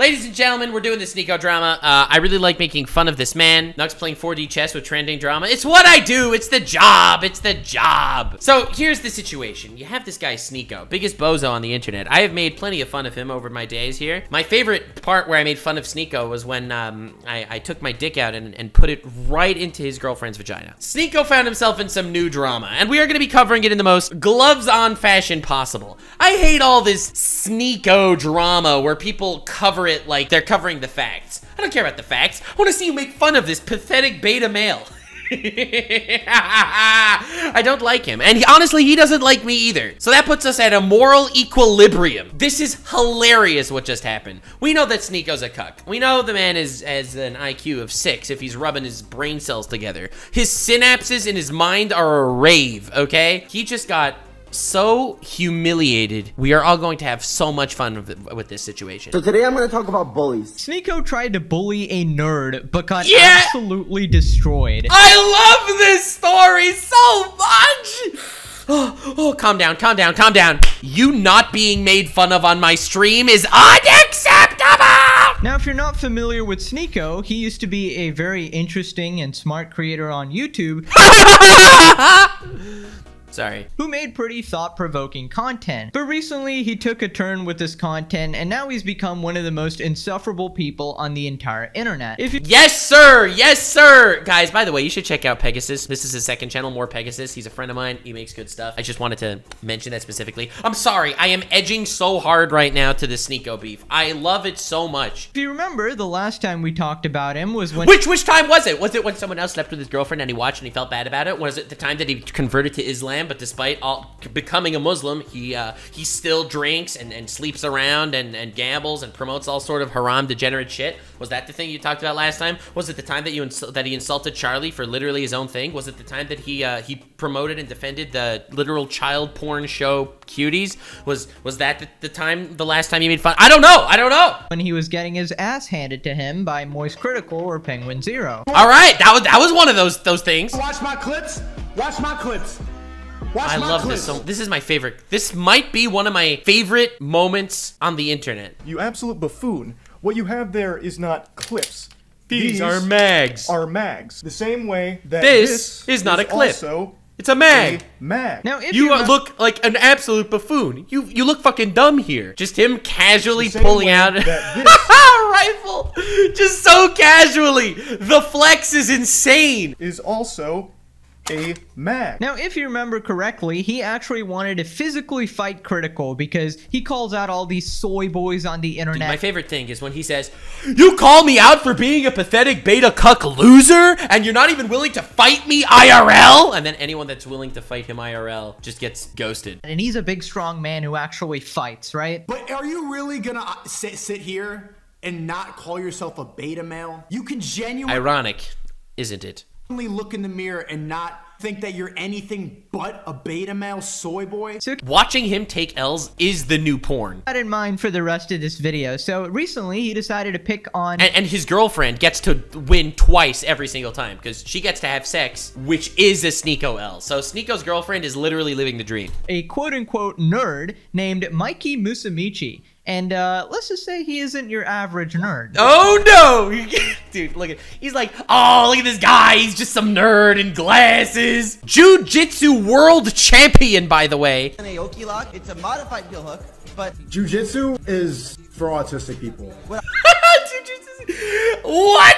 Ladies and gentlemen, we're doing the Sneako drama. Uh, I really like making fun of this man. Nux playing 4D chess with trending drama. It's what I do. It's the job. It's the job. So here's the situation. You have this guy Sneako, biggest bozo on the internet. I have made plenty of fun of him over my days here. My favorite part where I made fun of Sneako was when um, I, I, took my dick out and, and put it right into his girlfriend's vagina. Sneako found himself in some new drama, and we are going to be covering it in the most gloves-on fashion possible. I hate all this Sneako drama where people cover it like they're covering the facts. I don't care about the facts. I want to see you make fun of this pathetic beta male. I don't like him. And he, honestly, he doesn't like me either. So that puts us at a moral equilibrium. This is hilarious what just happened. We know that Sneako's a cuck. We know the man is has an IQ of six if he's rubbing his brain cells together. His synapses in his mind are a rave, okay? He just got so humiliated. We are all going to have so much fun with, with this situation. So today I'm going to talk about bullies. Sneako tried to bully a nerd, but got yeah! absolutely destroyed. I love this story so much! Oh, oh, calm down, calm down, calm down. You not being made fun of on my stream is unacceptable! Now, if you're not familiar with Sneako, he used to be a very interesting and smart creator on YouTube. Sorry. Who made pretty thought-provoking content. But recently, he took a turn with this content, and now he's become one of the most insufferable people on the entire internet. If you yes, sir! Yes, sir! Guys, by the way, you should check out Pegasus. This is his second channel, More Pegasus. He's a friend of mine. He makes good stuff. I just wanted to mention that specifically. I'm sorry. I am edging so hard right now to the Sneako beef. I love it so much. If you remember, the last time we talked about him was when- Which, which time was it? Was it when someone else slept with his girlfriend and he watched and he felt bad about it? Was it the time that he converted to Islam? But despite all becoming a Muslim, he uh, he still drinks and, and sleeps around and, and gambles and promotes all sort of haram degenerate shit. Was that the thing you talked about last time? Was it the time that you that he insulted Charlie for literally his own thing? Was it the time that he uh, he promoted and defended the literal child porn show Cuties? Was was that the, the time the last time he made fun? I don't know. I don't know. When he was getting his ass handed to him by Moist Critical or Penguin Zero. All right, that was that was one of those those things. Watch my clips. Watch my clips. Watch I love clips. this so this is my favorite. This might be one of my favorite moments on the internet. You absolute buffoon. What you have there is not clips. These, These are mags. Are mags. The same way that this, this is not is a clip. Also it's a mag. A mag. Now, if you, you look like an absolute buffoon. You you look fucking dumb here. Just him casually pulling out a rifle, just so casually. The flex is insane. Is also a mag. Now, if you remember correctly, he actually wanted to physically fight Critical because he calls out all these soy boys on the internet. Dude, my favorite thing is when he says, You call me out for being a pathetic beta cuck loser, and you're not even willing to fight me IRL? And then anyone that's willing to fight him IRL just gets ghosted. And he's a big, strong man who actually fights, right? But are you really gonna uh, sit, sit here and not call yourself a beta male? You can genuinely. Ironic, isn't it? Look in the mirror and not think that you're anything but a beta male soy boy. So watching him take L's is the new porn. That in mind for the rest of this video. So recently he decided to pick on and, and his girlfriend gets to win twice every single time because she gets to have sex, which is a Sneako L. So Sneako's girlfriend is literally living the dream. A quote unquote nerd named Mikey Musumeci. And uh, let's just say he isn't your average nerd. Oh no! Dude, look at he's like, oh look at this guy, he's just some nerd in glasses. Jiu-Jitsu world champion, by the way. An Aoki lock, it's a modified heel hook, but Jiu-Jitsu is for autistic people. what?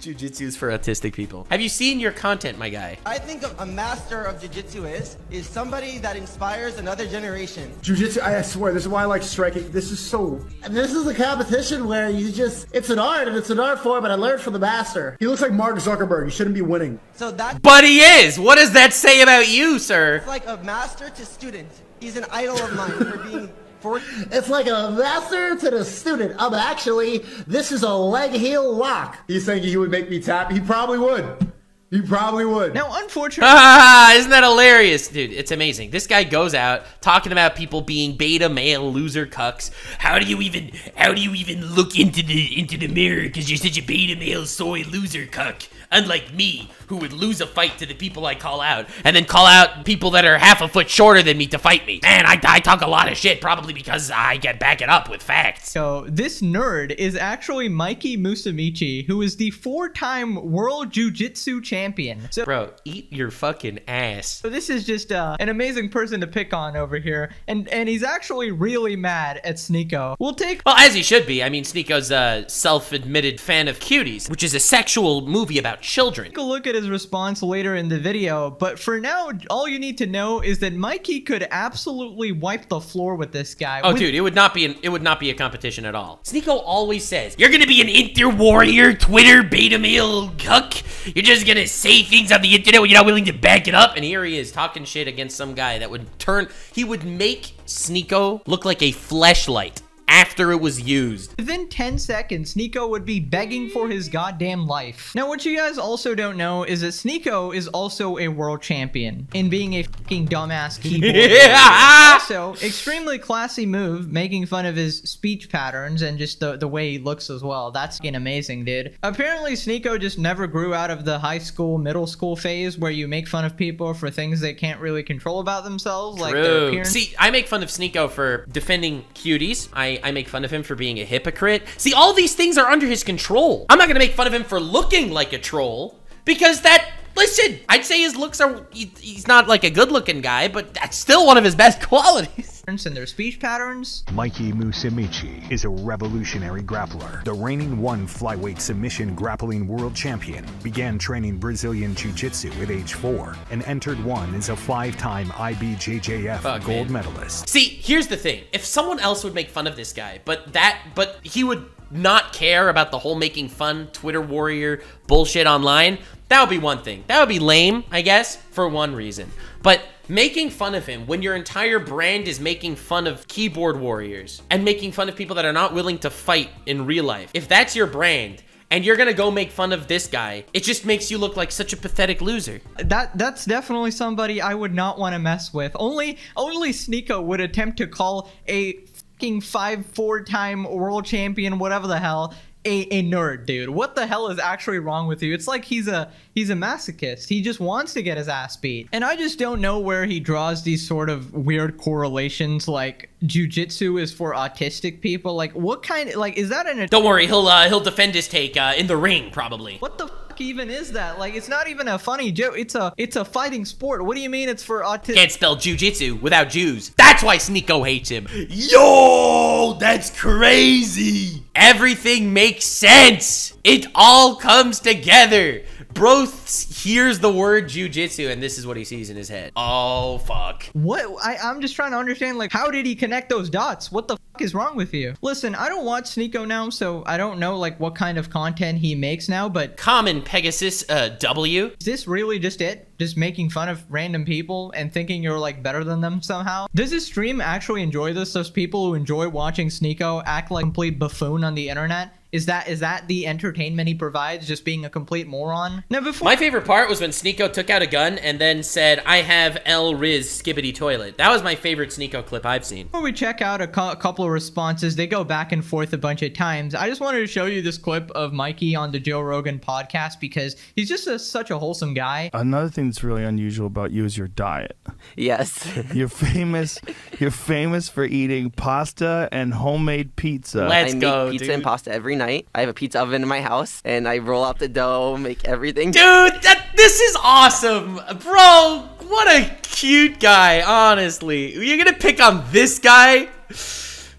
Jiu-Jitsu is for autistic people. Have you seen your content, my guy? I think a master of Jiu-Jitsu is, is somebody that inspires another generation. Jiu-Jitsu, I swear, this is why I like striking. This is so... This is a competition where you just, it's an art and it's an art form, but I learned from the master. He looks like Mark Zuckerberg. He shouldn't be winning. So that... But he is! What does that say about you, sir? It's like a master to student. He's an idol of mine for being it's like a master to the student. Um, actually, this is a leg heel lock. He's saying he would make me tap. He probably would. You probably would. Now, unfortunately, Ah, isn't that hilarious, dude? It's amazing. This guy goes out talking about people being beta male loser cucks. How do you even how do you even look into the into the mirror because you're such a beta male soy loser cuck? Unlike me, who would lose a fight to the people I call out, and then call out people that are half a foot shorter than me to fight me. Man, I, I talk a lot of shit, probably because I get back it up with facts. So this nerd is actually Mikey Musumeci, who is the four-time World Jiu-Jitsu champion. So, Bro, eat your fucking ass. so this is just uh, an amazing person to pick on over here, and and he's actually really mad at Sneako. We'll take Well, as he should be. I mean, Sneako's a self-admitted fan of cuties, which is a sexual movie about children. take a look at his response later in the video, but for now, all you need to know is that Mikey could absolutely wipe the floor with this guy. Oh, with- dude, it would not be an, it would not be a competition at all. Sneako always says, "You're gonna be an inter warrior, Twitter beta male cuck. You're just gonna say things on the internet when you're not willing to back it up." And here he is talking shit against some guy that would turn. He would make Sneako look like a fleshlight after it was used. Within 10 seconds, Sneako would be begging for his goddamn life. Now, what you guys also don't know is that Sneako is also a world champion in being a fucking dumbass keyboard. Yeah. Also, extremely classy move, making fun of his speech patterns and just the, the way he looks as well. That's fucking amazing, dude. Apparently, Sneako just never grew out of the high school, middle school phase where you make fun of people for things they can't really control about themselves, like their appearance. See, I make fun of Sneako for defending cuties. I, I make fun of him for being a hypocrite. See, all these things are under his control. I'm not gonna make fun of him for looking like a troll because that. Listen, I'd say his looks are. He, he's not like a good-looking guy, but that's still one of his best qualities. And their speech patterns. Mikey Musumeci is a revolutionary grappler. The reigning one flyweight submission grappling world champion began training Brazilian Jiu Jitsu at age four and entered one as a five time IBJJF Fuck, gold man. medalist. See, here's the thing. If someone else would make fun of this guy, but that but he would not care about the whole making fun Twitter warrior bullshit online, that would be one thing. That would be lame, I guess, for one reason. But making fun of him when your entire brand is making fun of keyboard warriors and making fun of people that are not willing to fight in real life. If that's your brand, and you're gonna go make fun of this guy, it just makes you look like such a pathetic loser. That that's definitely somebody I would not want to mess with. Only only Sneako would attempt to call a fucking five four time world champion, whatever the hell, a, a nerd, dude. What the hell is actually wrong with you? It's like he's a he's a masochist. He just wants to get his ass beat. And I just don't know where he draws these sort of weird correlations like jujitsu is for autistic people. Like what kind like is that an Don't worry, he'll uh, he'll defend his take uh, in the ring probably. what the fuck even is that? Like it's not even a funny joke. It's a it's a fighting sport. What do you mean it's for autistic? Can't spell jujitsu without Jews. That's why Sneako hates him. Yo, that's crazy. Everything makes sense. It all comes together. Bro th- hears the word jujitsu and this is what he sees in his head. Oh, fuck. What? I, I'm just trying to understand, like, how did he connect those dots? What the fuck is wrong with you? Listen, I don't watch Sneako now, so I don't know, like, what kind of content he makes now, but Common Pegasus uh, W. is this really just it? Just making fun of random people and thinking you're, like, better than them somehow? Does this stream actually enjoy this? Those people who enjoy watching Sneako act like a complete buffoon on the internet? Is that is that the entertainment he provides, just being a complete moron? Now, before My favorite part was when Sneako took out a gun and then said, I have L Riz skibidi toilet. That was my favorite Sneako clip I've seen. Before we check out a cou- couple of responses, they go back and forth a bunch of times. I just wanted to show you this clip of Mikey on the Joe Rogan podcast because he's just a, such a wholesome guy. Another thing that's really unusual about you is your diet. Yes. You're famous. you're famous for eating pasta and homemade pizza. Let's I make go, pizza dude. and pasta every night. I have a pizza oven in my house, and I roll out the dough, make everything. Dude, that this is awesome. Bro, what a cute guy, honestly. You're gonna pick on this guy?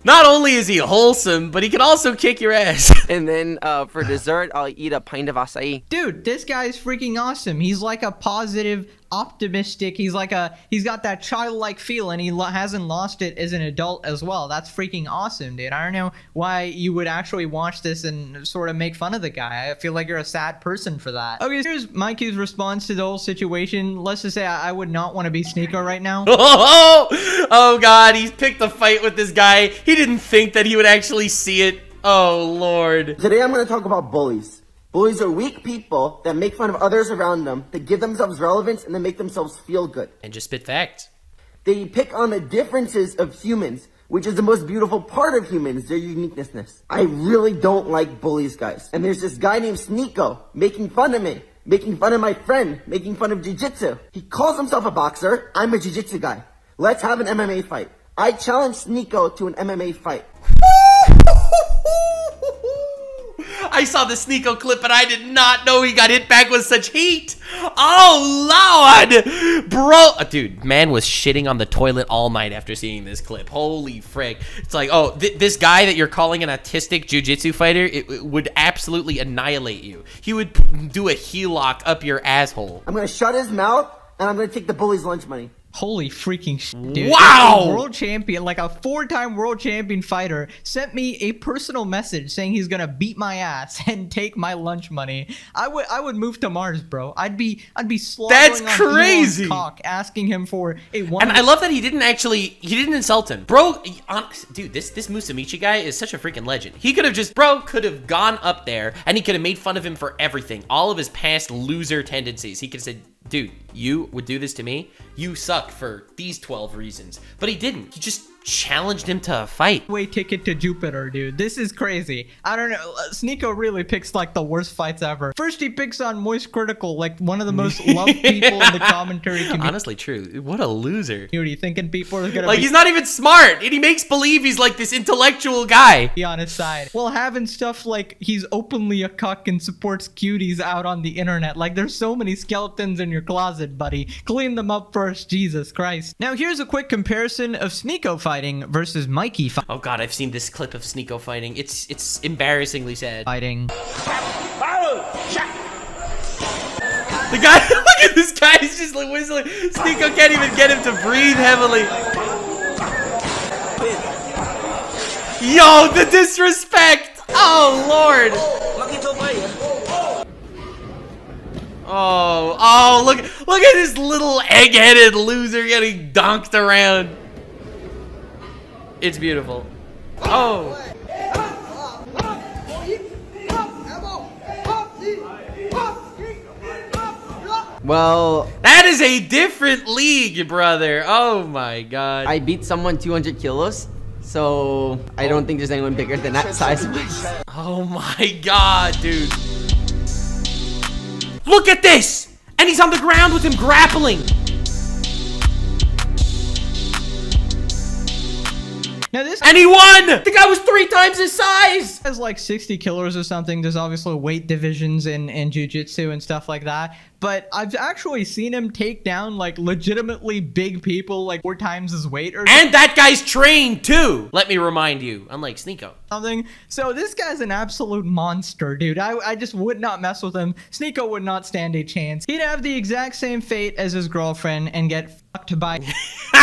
Not only is he wholesome, but he can also kick your ass. And then uh, for dessert, I'll eat a pint of acai. Dude, this guy is freaking awesome. He's like a positive, optimistic. He's like a he's got that childlike feel, and he lo- hasn't lost it as an adult as well. That's freaking awesome, dude. I don't know why you would actually watch this and sort of make fun of the guy. I feel like you're a sad person for that. Okay, here's Mikey's response to the whole situation. Let's just say I, I would not want to be Sneako right now. oh, oh god, he's picked a fight with this guy. He didn't think that he would actually see it. Oh lord. Today I'm going to talk about bullies. Bullies are weak people that make fun of others around them that give themselves relevance and to make themselves feel good. And just spit facts. They pick on the differences of humans, which is the most beautiful part of humans, their uniqueness. I really don't like bullies, guys. And there's this guy named Sneako making fun of me, making fun of my friend, making fun of jiu-jitsu. He calls himself a boxer. I'm a jiu-jitsu guy. Let's have an MMA fight. I challenge Sneako to an MMA fight. I saw the Sneako clip, but I did not know he got hit back with such heat. Oh, Lord. Bro. Uh, Dude, man was shitting on the toilet all night after seeing this clip. Holy frick. It's like, oh, th this guy that you're calling an autistic jujitsu fighter it, it would absolutely annihilate you. He would do a heel lock up your asshole. I'm gonna shut his mouth and I'm gonna take the bully's lunch money. Holy freaking shit, dude. Wow! A world champion, like a four-time world champion fighter, sent me a personal message saying he's gonna beat my ass and take my lunch money. I would I would move to Mars, bro. I'd be I'd be That's on crazy! cock, asking him for a one And I love that he didn't actually he didn't insult him. Bro, hon- dude, this this Musumeci guy is such a freaking legend. He could have just bro could have gone up there and he could have made fun of him for everything. All of his past loser tendencies. He could have said, "Dude, you would do this to me? You suck for these 12 reasons." But he didn't. He just challenged him to a fight. way ticket to Jupiter, dude. This is crazy. I don't know. uh, Sneako really picks like the worst fights ever. First, he picks on Moist Critical, like one of the most loved people in the commentary community. Honestly, true. What a loser. You Thinking people are gonna Like he's not even smart, and he makes believe he's like this intellectual guy. be on his side. Well, having stuff like he's openly a cuck and supports cuties out on the internet. Like there's so many skeletons in your closet, buddy. Clean them up first, Jesus Christ. Now here's a quick comparison of Sneako fighting versus Mikey fi- Oh god, I've seen this clip of Sneako fighting. It's it's embarrassingly sad. fighting. The guy, look at this guy, he's just like whistling. Sneako can't even get him to breathe heavily. Yo, the disrespect! Oh, Lord! Oh, oh, look, look at this little egg-headed loser getting donked around. It's beautiful. Oh. Well, That is a different league, brother. Oh my god. I beat someone 200 kilos, so I don't think there's anyone bigger than that size. Oh my god, dude. Look at this! And he's on the ground with him grappling. Now this And he won! The guy was three times his size! has like 60 killers or something. There's obviously weight divisions in, in jujitsu and stuff like that. But I've actually seen him take down like legitimately big people, like four times his weight or And that guy's trained too! Let me remind you, unlike Sneako. something. So this guy's an absolute monster, dude. I, I just would not mess with him. Sneako would not stand a chance. He'd have the exact same fate as his girlfriend and get fucked by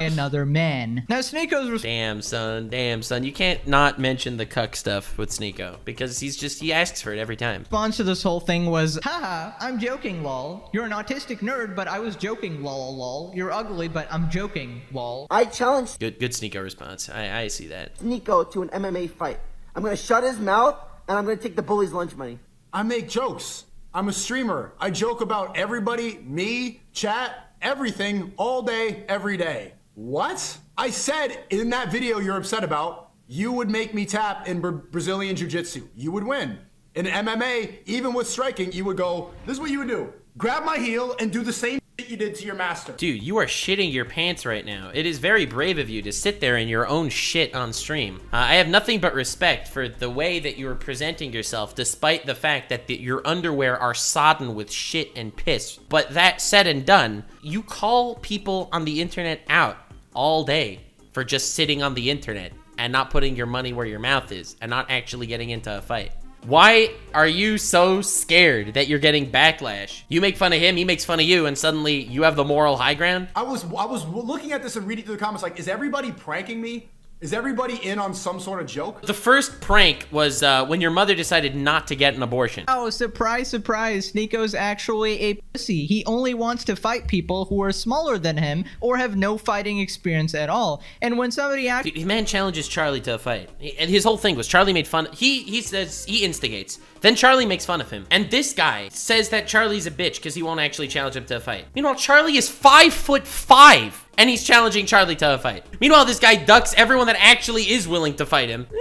another man. Now Sneako's Damn, son. Damn, son. You can't not mention the cuck stuff with Sneako because he's just, he asks for it every time. response to this whole thing was, haha, I'm joking, lol. You're an autistic nerd, but I was joking, lol, lol. You're ugly, but I'm joking, lol. I challenge Good, good Sneako response. I, I see that. Nico to an MMA fight. I'm gonna shut his mouth and I'm gonna take the bully's lunch money. I make jokes. I'm a streamer. I joke about everybody, me, chat, everything, all day, every day. What? I said in that video you're upset about, you would make me tap in Bra- Brazilian Jiu Jitsu. You would win. In MMA, even with striking, you would go, this is what you would do grab my heel and do the same you did to your master. Dude, you are shitting your pants right now. It is very brave of you to sit there in your own shit on stream. Uh, I have nothing but respect for the way that you are presenting yourself, despite the fact that the, your underwear are sodden with shit and piss. But that said and done, you call people on the internet out all day for just sitting on the internet and not putting your money where your mouth is and not actually getting into a fight. Why are you so scared that you're getting backlash? You make fun of him, he makes fun of you, and suddenly you have the moral high ground? I was I was looking at this and reading through the comments like, is everybody pranking me? Is everybody in on some sort of joke? The first prank was uh, when your mother decided not to get an abortion. Oh, surprise, surprise. Nico's actually a pussy. He only wants to fight people who are smaller than him or have no fighting experience at all. And when somebody actually. The man challenges Charlie to a fight. And his whole thing was Charlie made fun. He, he says, he instigates. Then Charlie makes fun of him. And this guy says that Charlie's a bitch because he won't actually challenge him to a fight. Meanwhile, Charlie is five foot five and he's challenging Charlie to a fight. Meanwhile, this guy ducks everyone that actually is willing to fight him.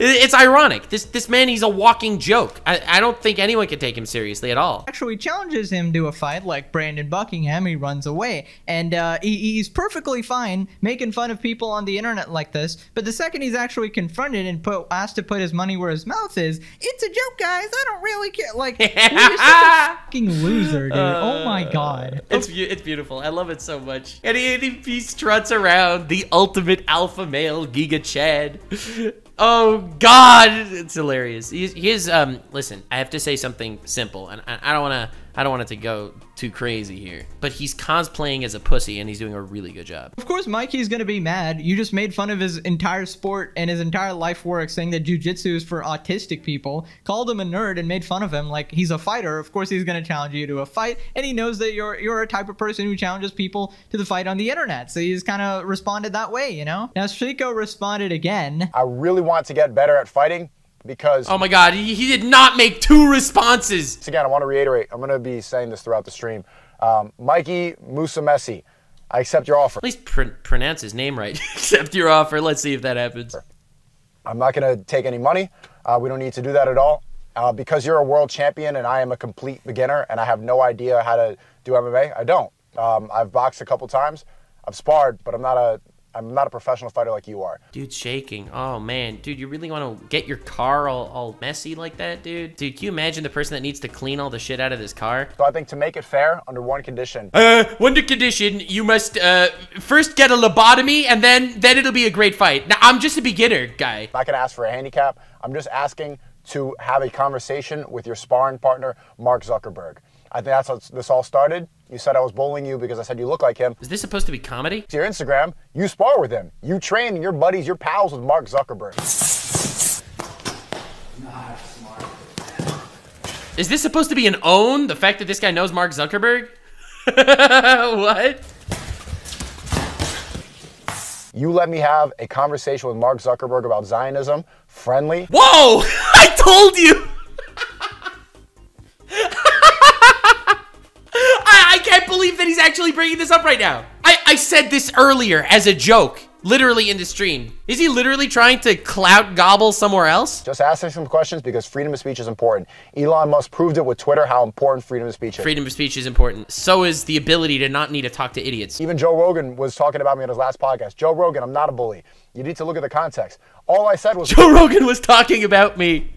it's ironic. This this man, he's a walking joke. I, I don't think anyone can take him seriously at all. actually challenges him to a fight like Brandon Buckingham, he runs away. And uh, he, he's perfectly fine making fun of people on the internet like this. But the second he's actually confronted and put asked to put his money where his mouth is, it's a joke, guys. I don't really care. Like, you're such a fucking loser, dude. oh my god. It's it's beautiful. I love it so much. And he, he, he struts around the ultimate alpha male, Giga Chad. Oh God, it's hilarious. He's, he is. Um, listen, I have to say something simple, and I, I don't want to. I don't want it to go too crazy here. But he's cosplaying as a pussy, and he's doing a really good job. Of course, Mikey's gonna be mad. You just made fun of his entire sport and his entire life work, saying that jujitsu is for autistic people. Called him a nerd and made fun of him like he's a fighter. Of course, he's gonna challenge you to a fight, and he knows that you're you're a type of person who challenges people to the fight on the internet. So he's kind of responded that way, you know. Now Shiko responded again. I really want to get better at fighting because Oh my God, he, he did not make two responses. Again, I want to reiterate, I'm going to be saying this throughout the stream. Um, Mikey Musa Messi, I accept your offer. At least pr- pronounce his name right. Accept your offer. Let's see if that happens. I'm not going to take any money. Uh, we don't need to do that at all. Uh, because you're a world champion and I am a complete beginner and I have no idea how to do MMA, I don't. Um, I've boxed a couple times. I've sparred, but I'm not a I'm not a professional fighter like you are. Dude, shaking. Oh man, dude, you really want to get your car all, all messy like that, dude? Dude, can you imagine the person that needs to clean all the shit out of this car? So I think to make it fair, under one condition, Uh, under condition, you must uh first get a lobotomy, and then then it'll be a great fight. Now, I'm just a beginner, guy. I'm not to ask for a handicap. I'm just asking to have a conversation with your sparring partner, Mark Zuckerberg. I think that's how this all started. You said I was bullying you because I said you look like him. Is this supposed to be comedy? To your Instagram, you spar with him. You train, your buddies, your pals with Mark Zuckerberg. Is this supposed to be an own? The fact that this guy knows Mark Zuckerberg? what? You let me have a conversation with Mark Zuckerberg about Zionism, friendly. Whoa! I told you! Believe that he's actually bringing this up right now. I, I said this earlier as a joke, literally in the stream. Is he literally trying to clout gobble somewhere else? Just asking some questions because freedom of speech is important. Elon Musk proved it with Twitter how important freedom of speech is. Freedom of speech is important. So is the ability to not need to talk to idiots. Even Joe Rogan was talking about me on his last podcast. Joe Rogan, I'm not a bully. You need to look at the context. All I said was Joe Rogan was talking about me.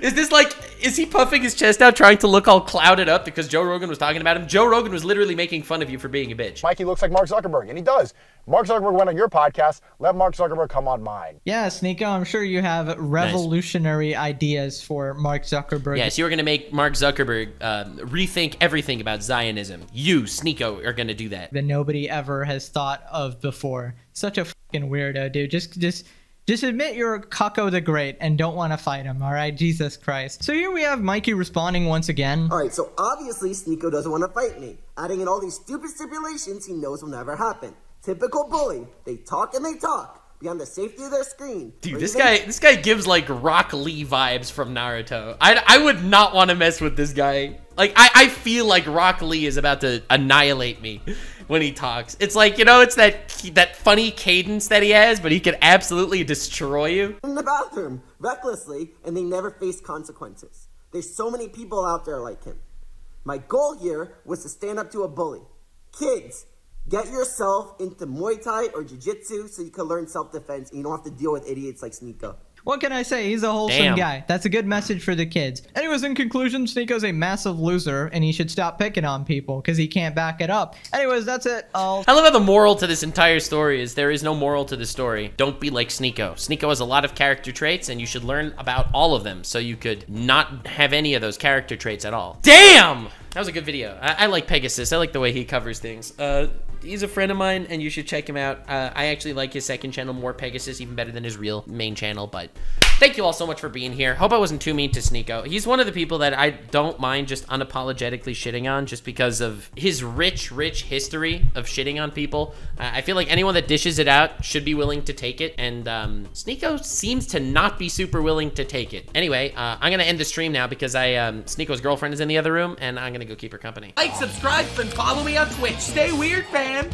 Is this like, is he puffing his chest out trying to look all clouded up because Joe Rogan was talking about him? Joe Rogan was literally making fun of you for being a bitch. Mikey looks like Mark Zuckerberg, and he does. Mark Zuckerberg went on your podcast. Let Mark Zuckerberg come on mine. Yeah, Sneako, I'm sure you have revolutionary ideas for Mark Zuckerberg. Yes, you are going to make Mark Zuckerberg um, rethink everything about Zionism. You, Sneako, are going to do that. that nobody ever has thought of before. Such a fucking weirdo, dude. Just, just, just admit you're Kako the Great and don't want to fight him. All right, Jesus Christ. So here we have Mikey responding once again. Alright, so obviously Sneako doesn't want to fight me. Adding in all these stupid stipulations he knows will never happen. Typical bully. They talk and they talk. Beyond the safety of their screen. Dude, this even- guy, this guy gives like Rock Lee vibes from Naruto. I, I would not want to mess with this guy. Like, I, I feel like Rock Lee is about to annihilate me when he talks. It's like, you know, it's that that funny cadence that he has, but he can absolutely destroy you. in the bathroom recklessly and they never face consequences. There's so many people out there like him. My goal here was to stand up to a bully. Kids, get yourself into Muay Thai or Jiu Jitsu so you can learn self defense and you don't have to deal with idiots like Sneako. What can I say? He's a wholesome Damn. guy. That's a good message for the kids. Anyways, in conclusion, Sneako's a massive loser and he should stop picking on people because he can't back it up. Anyways, that's it. I'll I love how the moral to this entire story is there is no moral to the story. Don't be like Sneako. Sneako has a lot of character traits, and you should learn about all of them so you could not have any of those character traits at all. Damn! That was a good video. I, I like Pegasus. I like the way he covers things. Uh, He's a friend of mine, and you should check him out. Uh, I actually like his second channel, More Pegasus, even better than his real main channel. But thank you all so much for being here. Hope I wasn't too mean to Sneako. He's one of the people that I don't mind just unapologetically shitting on, just because of his rich, rich history of shitting on people. Uh, I feel like anyone that dishes it out should be willing to take it, and um, Sneako seems to not be super willing to take it. Anyway, uh, I'm gonna end the stream now because I um, Sneako's girlfriend is in the other room, and I'm gonna go keep her company. Like, subscribe, and follow me on Twitch. Stay weird, fan.